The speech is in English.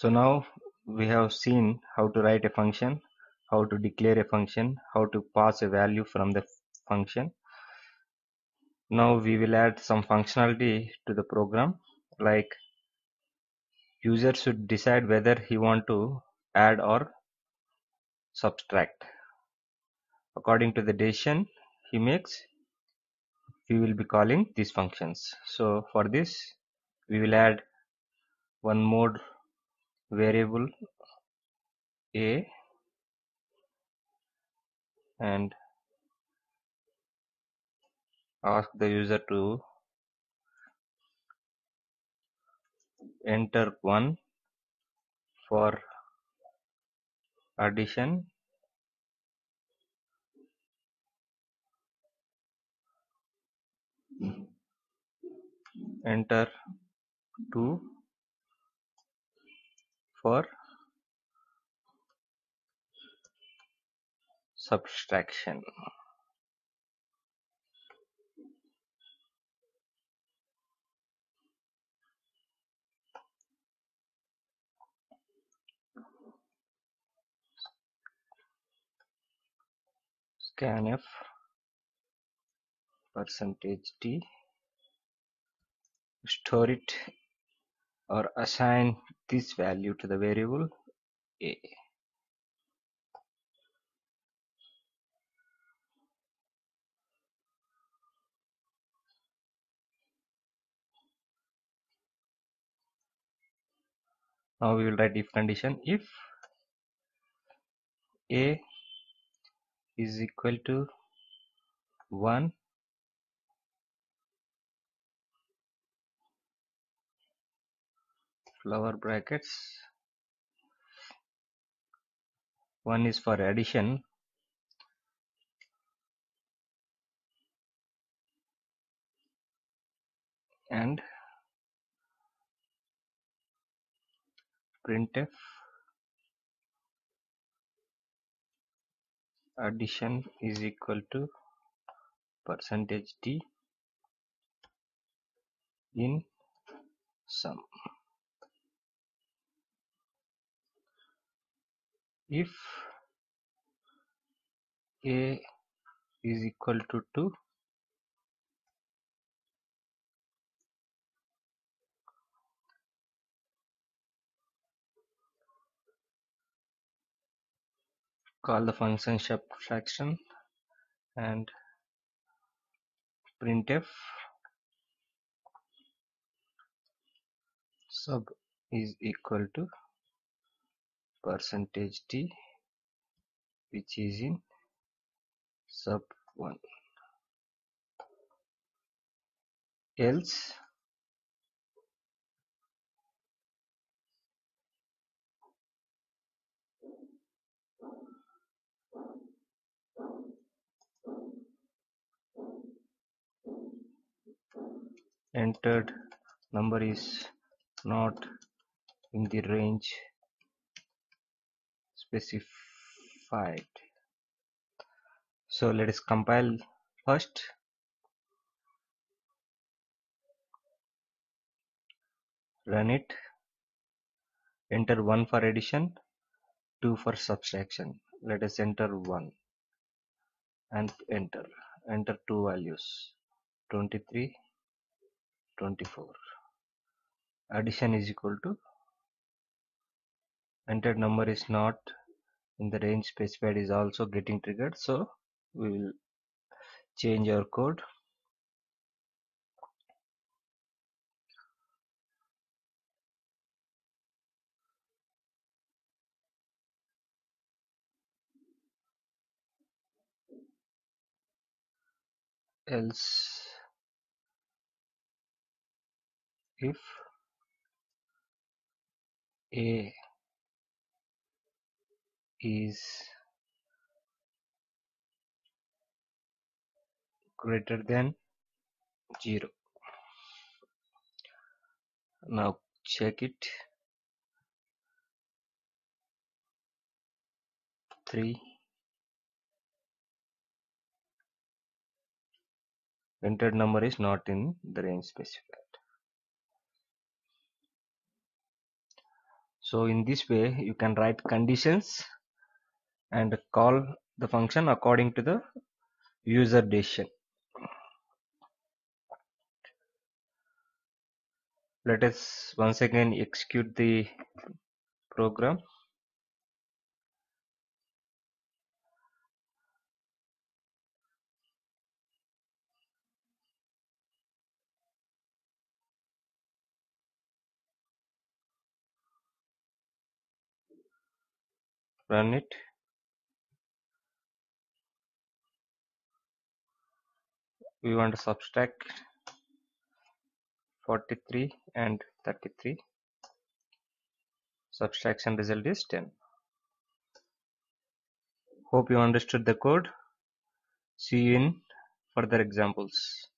So now we have seen how to write a function, how to declare a function, how to pass a value from the function. Now we will add some functionality to the program like user should decide whether he want to add or subtract. According to the decision he makes, we will be calling these functions. So for this we will add one more variable a and ask the user to enter 1 for addition enter 2 for subtraction. Scanf percentage d store it or assign this value to the variable a. Now we will write if condition. If a is equal to 1 flower brackets. 1 is for addition. And printf addition is equal to percentage d in sum if a is equal to 2 call the function subtraction and printf sub is equal to percentage d which is in sub 1 else entered number is not in the range specified. So let us compile first. Run it. Enter 1 for addition 2 for subtraction. Let us enter 1 and enter. Enter two values 23 24 addition is equal to entered number is not in the range specified is also getting triggered. So we will change our code. Else if a is greater than 0 now check it. 3 entered number is not in the range specified. So in this way you can write conditions and call the function according to the user decision. Let us once again execute the program. Run it we want to subtract 43 and 33 subtraction result is 10 hope you understood the code. See you in further examples